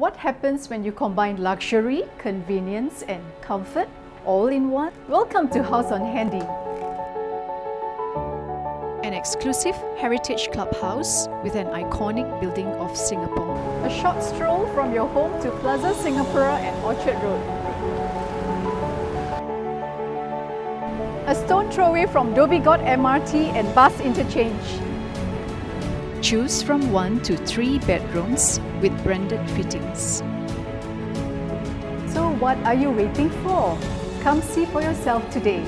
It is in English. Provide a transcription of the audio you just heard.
What happens when you combine luxury, convenience and comfort all in one? Welcome to Haus on Handy. An exclusive heritage clubhouse with an iconic building of Singapore. A short stroll from your home to Plaza Singapura and Orchard Road. A stone throw away from Dhoby Ghaut MRT and bus interchange. Choose from one to three bedrooms with branded fittings. So what are you waiting for? Come see for yourself today.